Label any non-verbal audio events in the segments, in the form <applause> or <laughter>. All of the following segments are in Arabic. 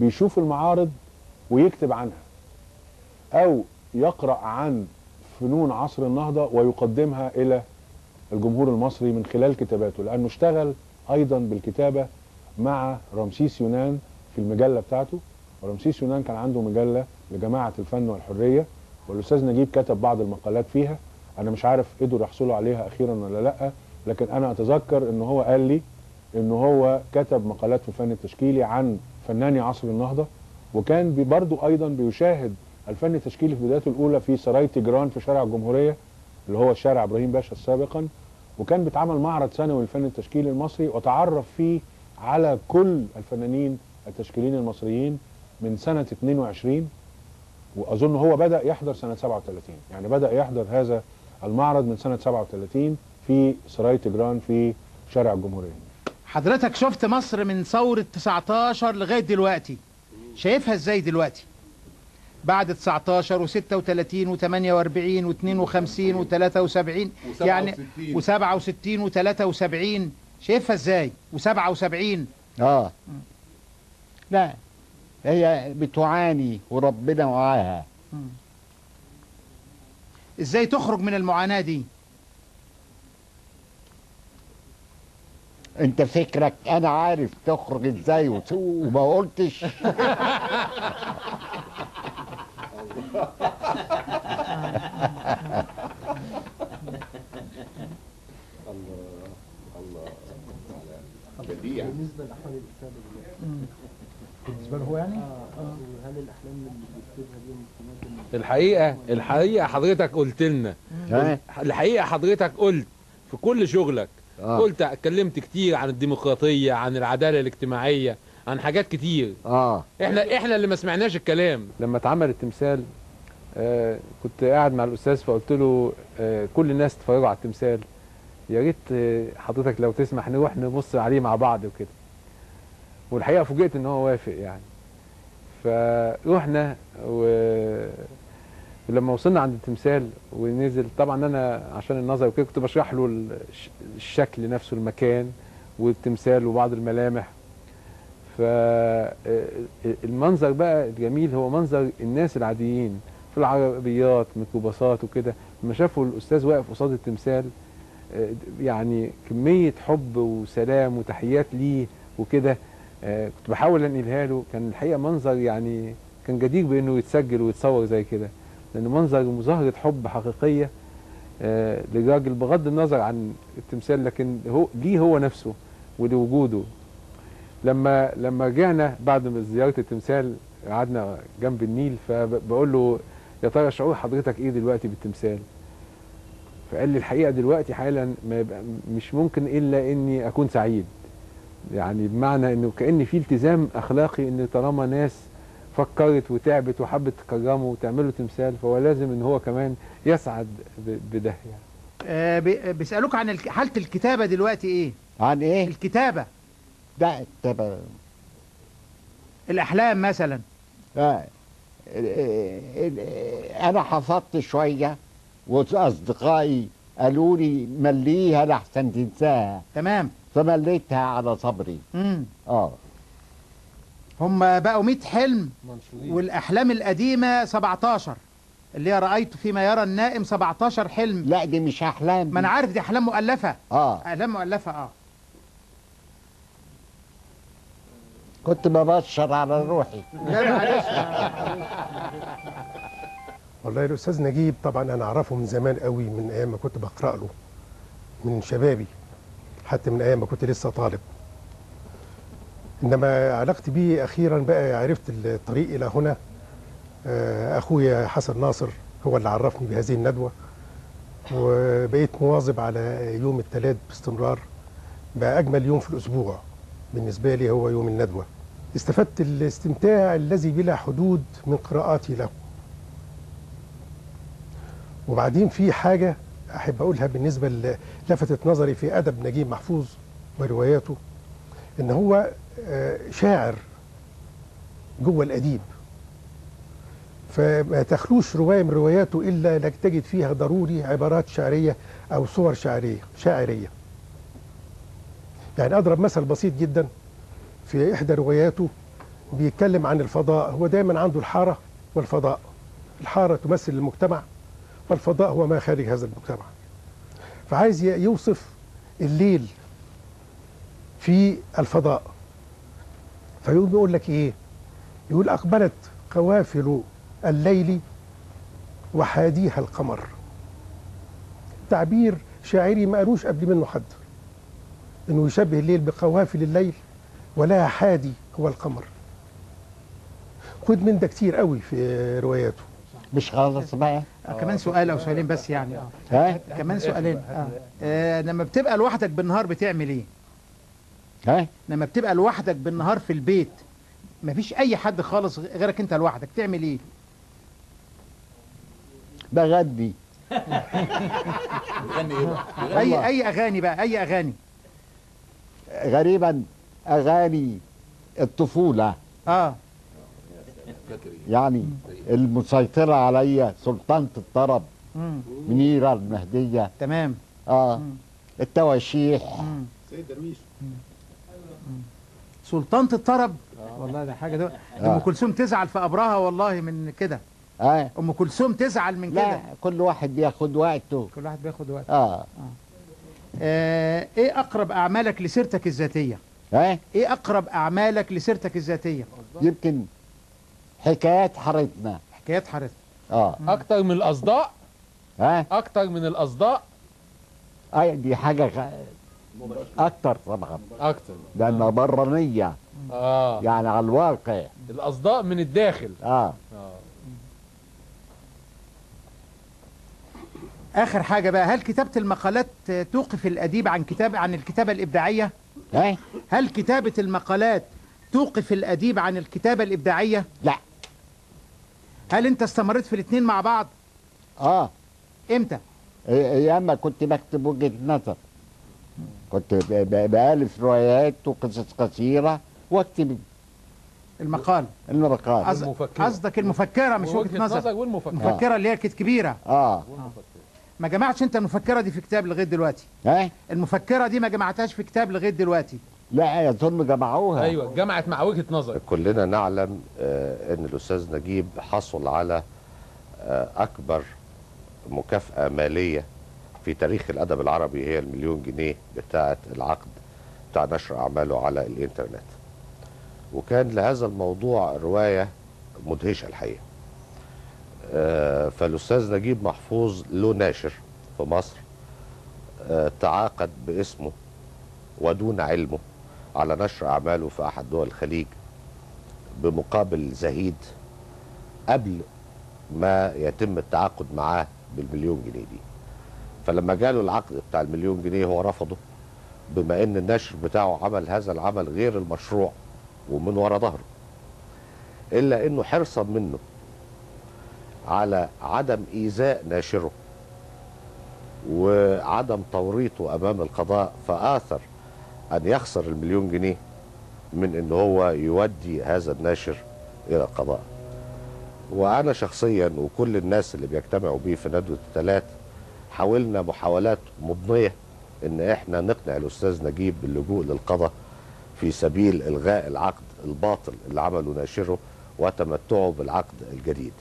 بيشوف المعارض ويكتب عنها أو يقرأ عن فنون عصر النهضة ويقدمها إلى الجمهور المصري من خلال كتاباته لأنه اشتغل أيضا بالكتابة مع رمسيس يونان في المجلة بتاعته. ورمسيس يونان كان عنده مجلة لجماعة الفن والحرية والأستاذ نجيب كتب بعض المقالات فيها. أنا مش عارف قدروا يحصلوا عليها أخيرا ولا لأ لكن أنا أتذكر إن هو قال لي إن هو كتب مقالات في الفن التشكيلي عن فناني عصر النهضة وكان برضو أيضا بيشاهد الفن التشكيلي في بدايته الأولى في سراي تجران في شارع الجمهورية اللي هو شارع إبراهيم باشا سابقا وكان بيتعمل معرض سنوي للفن التشكيلي المصري وتعرف فيه على كل الفنانين التشكيليين المصريين من سنة 22 وأظن هو بدأ يحضر سنة 37 يعني بدأ يحضر هذا المعرض من سنة 37 في سراي تجران في شارع الجمهورية. حضرتك شفت مصر من ثورة 19 لغاية دلوقتي. شايفها إزاي دلوقتي؟ بعد 19 و36 و48 و52 و73 يعني و67 و73 شايفها إزاي؟ و77 آه. لا. هي بتعاني وربنا معاها. إزاي تخرج من المعاناة دي؟ انت فكرك أنا عارف تخرج إزاي وما قلتش. بديع بالنسبة لاحوال بالنسبة له هو يعني؟ هل الاحلام اللي بيكتبها دي الحقيقة الحقيقة حضرتك قلت لنا؟ الحقيقة حضرتك قلت في كل شغلك آه. قلت اتكلمت كتير عن الديمقراطية عن العدالة الاجتماعية عن حاجات كتير. آه. إحنا إحنا اللي ما سمعناش الكلام. لما اتعمل التمثال آه كنت قاعد مع الأستاذ فقلت له آه كل الناس اتفرجوا على التمثال. يا ريت آه حضرتك لو تسمح نروح نبص عليه مع بعض وكده. والحقيقة فوجئت إن هو وافق يعني. فروحنا و... ولما وصلنا عند التمثال ونزل طبعا أنا عشان النظر وكده كنت بشرح له الش- الشكل نفسه المكان والتمثال وبعض الملامح. فالمنظر بقى الجميل هو منظر الناس العاديين في العربيات ميكروباصات وكده. لما شافوا الأستاذ واقف قصاد التمثال آه، يعني كمية حب وسلام وتحيات ليه وكده آه، كنت بحاول أنقلها له. كان الحقيقة منظر يعني كان جدير بإنه يتسجل ويتصور زي كده. لأنه منظر مظاهره حب حقيقية آه، لراجل بغض النظر عن التمثال لكن هو ليه هو نفسه ولوجوده. لما لما رجعنا بعد زيارة التمثال قعدنا جنب النيل فبقول له يا ترى شعور حضرتك إيه دلوقتي بالتمثال؟ فقال لي الحقيقة دلوقتي حالا ما مش ممكن إلا إني أكون سعيد. يعني بمعنى إنه كان في التزام أخلاقي إن طالما ناس فكرت وتعبت وحبت تكرمه وتعمله تمثال فهو لازم إن هو كمان يسعد ب- بده يعني. آه بي- بيسألوك عن حالة الكتابة دلوقتي إيه؟ عن إيه؟ الكتابة. ده تبقى الأحلام مثلا. آه. أنا حفظت شوية وأصدقائي قالوا لي مليها لحسن تنساها. تمام. فمليتها على صبري. مم. آه. هم بقوا 100 حلم والأحلام القديمة 17 اللي هي رأيت فيما يرى النائم 17 حلم. لا دي مش أحلام ما أنا عارف دي أحلام مؤلفة. آه. أحلام مؤلفة آه. كنت ببشر على روحي. لا معلش. <laughs> والله الاستاذ نجيب طبعا أنا أعرفه من زمان قوي من أيام ما كنت بقرأ له من شبابي حتى من أيام ما كنت لسه طالب. إنما علاقتي بيه أخيرا بقى عرفت الطريق إلى هنا. آه، أخويا حسن ناصر هو اللي عرفني بهذه الندوة. وبقيت مواظب على يوم الثلاث باستمرار. بقى أجمل يوم في الأسبوع بالنسبة لي هو يوم الندوة. استفدت الاستمتاع الذي بلا حدود من قراءاتي له. وبعدين في حاجة أحب أقولها بالنسبة ل- لفتت نظري في أدب نجيب محفوظ ورواياته. إن هو آه، شاعر جوه الأديب. فما تخلوش رواية من رواياته إلا إنك تجد فيها ضروري عبارات شعرية أو صور شعرية شاعرية. يعني أضرب مثل بسيط جدا في إحدى رواياته بيتكلم عن الفضاء. هو دايما عنده الحارة والفضاء. الحارة تمثل المجتمع والفضاء هو ما خارج هذا المجتمع. فعايز يوصف الليل في الفضاء. فيقوم يقول لك إيه؟ يقول أقبلت قوافل الليل وحاديها القمر. تعبير شاعري ما قالوش قبل منه حد إنه يشبه الليل بقوافل الليل ولا حادي هو القمر. خد من ده كتير قوي في رواياته. مش خالص بقى؟ آه كمان سؤال أو سؤالين بس يعني. آه كمان سؤالين. آه. آه لما بتبقى لوحدك بالنهار بتعمل إيه؟ ها؟ لما بتبقى لوحدك بالنهار في البيت مفيش أي حد خالص غيرك أنت لوحدك تعمل إيه؟ بغني <laughs> أي أي أغاني بقى أي أغاني. غريبا أغاني الطفولة. آه. يعني المسيطرة عليا سلطنه الطرب. منيرة المهدية. تمام. آه. التواشيح. مم. سلطانة الطرب والله ده حاجة ده. ده أم كلثوم تزعل في قبرها والله من كده. آه. أم كلثوم تزعل من لا كده كل واحد بياخد وقته. كل واحد بياخد وقت آه. آه. إيه أقرب أعمالك لسيرتك الذاتية؟ إيه أقرب أعمالك لسيرتك الذاتية؟ يمكن حكايات حارتنا حكايات حارتنا آه. أكتر من الأصداء؟ ها أكتر من الأصداء؟ آه دي حاجة غ... أكتر طبعا. أكتر لانها برانيه آه. يعني على الواقع. الأصداء من الداخل. آه. آه. آخر حاجة بقى. هل كتابة المقالات آه، توقف الأديب عن كتاب عن الكتابة الإبداعية؟ ها هل كتابة المقالات توقف الأديب عن الكتابة الإبداعية؟ لا. هل أنت استمريت في الاثنين مع بعض؟ آه. إمتى؟ أيام ما كنت بكتب وجهة نظر. كنت ب- ب- بألف روايات وقصص قصيرة وأكتب المقال. المقال. قصدك المفكرة مش وجهة نظر. والمفكرة. المفكرة اللي هي كانت كبيرة. آه. ما جمعتش أنت المفكرة دي في كتاب لغاية دلوقتي؟ ها؟ المفكرة دي ما جمعتهاش في كتاب لغاية دلوقتي. لا يظن جمعوها. أيوه جمعت مع وجهة نظر. كلنا نعلم آه، إن الأستاذ نجيب حصل على آه، أكبر مكافأة مالية في تاريخ الأدب العربي هي المليون جنيه بتاعة العقد بتاع نشر أعماله على الإنترنت. وكان لهذا الموضوع رواية مدهشة الحقيقة. آه، فالأستاذ نجيب محفوظ له ناشر في مصر آه، تعاقد باسمه ودون علمه على نشر أعماله في أحد دول الخليج بمقابل زهيد قبل ما يتم التعاقد معاه بالمليون جنيه دي. فلما جاله العقد بتاع المليون جنيه هو رفضه بما إن النشر بتاعه عمل هذا العمل غير المشروع ومن ورا ظهره. إلا إنه حرصا منه على عدم إيذاء ناشره وعدم توريطه أمام القضاء فآثر أن يخسر المليون جنيه من إن هو يودي هذا الناشر إلى القضاء. وأنا شخصيا وكل الناس اللي بيجتمعوا بيه في ندوة الثلاث حاولنا محاولات مضنية إن إحنا نقنع الأستاذ نجيب باللجوء للقضاء في سبيل إلغاء العقد الباطل اللي عمله ناشره وتمتعه بالعقد الجديد.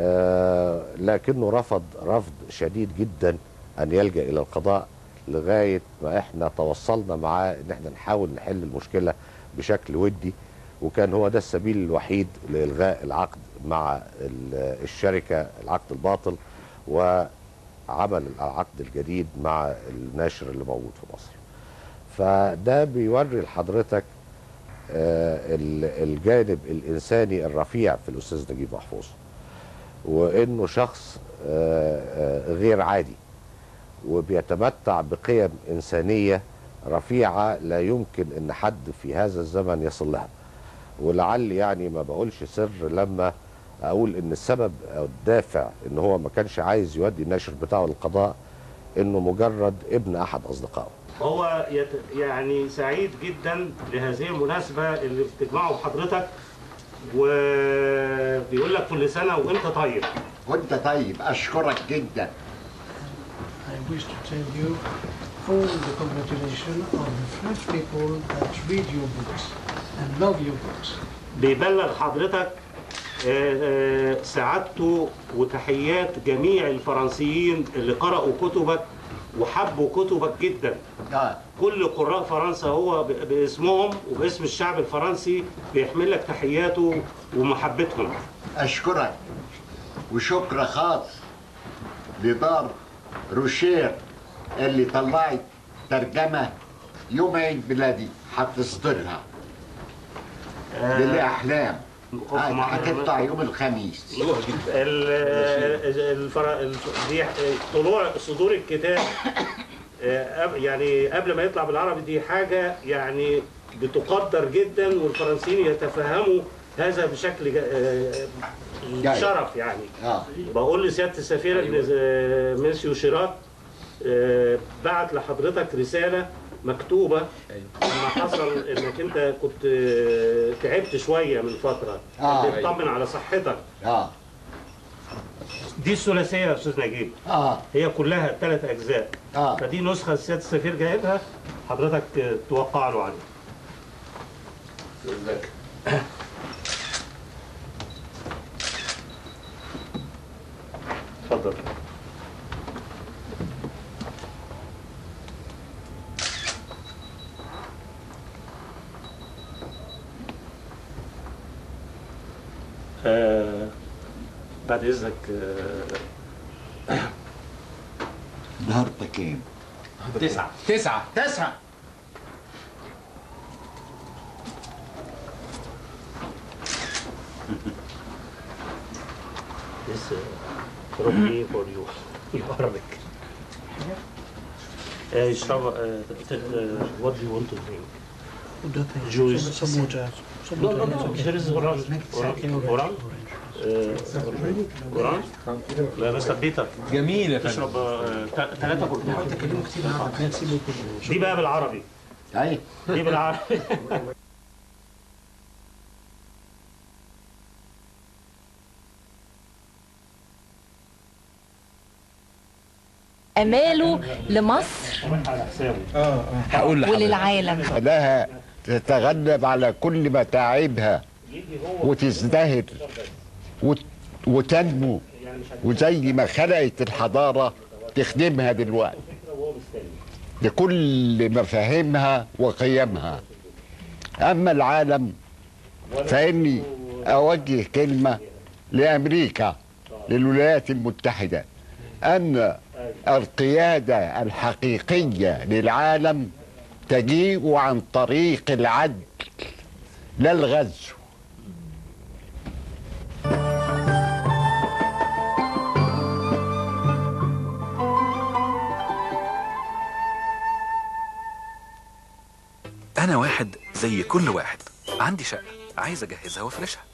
آه لكنه رفض رفض شديد جدا أن يلجأ إلى القضاء لغاية ما إحنا توصلنا معاه إن إحنا نحاول نحل المشكلة بشكل ودي وكان هو ده السبيل الوحيد لإلغاء العقد مع ال- الشركة العقد الباطل وعمل العقد الجديد مع الناشر اللي موجود في مصر. فده بيوري لحضرتك آه، ال- الجانب الإنساني الرفيع في الأستاذ نجيب محفوظ. وإنه شخص آه، آه، غير عادي وبيتمتع بقيم إنسانية رفيعة لا يمكن إن حد في هذا الزمن يصل لها ولعل يعني ما بقولش سر لما أقول إن السبب أو الدافع إن هو ما كانش عايز يودي الناشر بتاعه للقضاء إنه مجرد ابن أحد أصدقائه. هو يت- يعني سعيد جدا لهذه المناسبة اللي بتجمعه بحضرتك وبيقول لك كل سنة وإنت طيب. وإنت طيب أشكرك جدا. I wish to tell you all the congratulations of the French people that read your books and love your books. بيبلغ حضرتك سعادته وتحيات جميع الفرنسيين اللي قرأوا كتبك وحبوا كتبك جدا. آه. كل قراء فرنسا هو باسمهم وباسم الشعب الفرنسي بيحمل لك تحياته ومحبتهم. أشكرك. وشكر خاص لدار روشير اللي طلعت ترجمة يوم عيد ميلادي. هتصدرها للأحلام هتطلع يوم الخميس. ال- الفر... الف- دي طلوع صدور الكتاب آه، يعني قبل ما يطلع بالعربي دي حاجة يعني بتقدر جدا والفرنسيين يتفهموا هذا بشكل آه،. شرف يعني. آه. بقول لسيادة السفيرة ان آه، ميسيو شيراك آه، بعت لحضرتك رسالة مكتوبة. لما حصل إنك أنت كنت تعبت شوية من فترة آه. بيطمن على صحتك. آه. دي الثلاثية يا أستاذ نجيب. آه. هي كلها ثلاث أجزاء. آه. فدي نسخة سياده السفير جايبها حضرتك توقع له عليها اذنك آه النهارده كام؟ تسعة تسعة تسعة This uh, <coughs> from me for you in Arabic. Uh, اشرب uh, t- uh, what do you want to drink? Juice. No, no, no. There is orange. Orange. Orange. Uh, Orange. لا بس بيتر جميل يا فندم. تشرب ثلاثة برتقال دي بقى بالعربي. أي. دي بالعربي. <laughs> أماله لمصر هقول وللعالم. لها تتغلب على كل متاعبها وتزدهر. وت- وتنمو وزي ما خلقت الحضارة تخدمها دلوقتي لكل مفاهيمها وقيمها. أما العالم فإني أوجه كلمة لأمريكا للولايات المتحدة أن القيادة الحقيقية للعالم تجيء عن طريق العدل لا الغزو. أنا واحد زي كل واحد. عندي شقة. عايز أجهزها وأفرشها.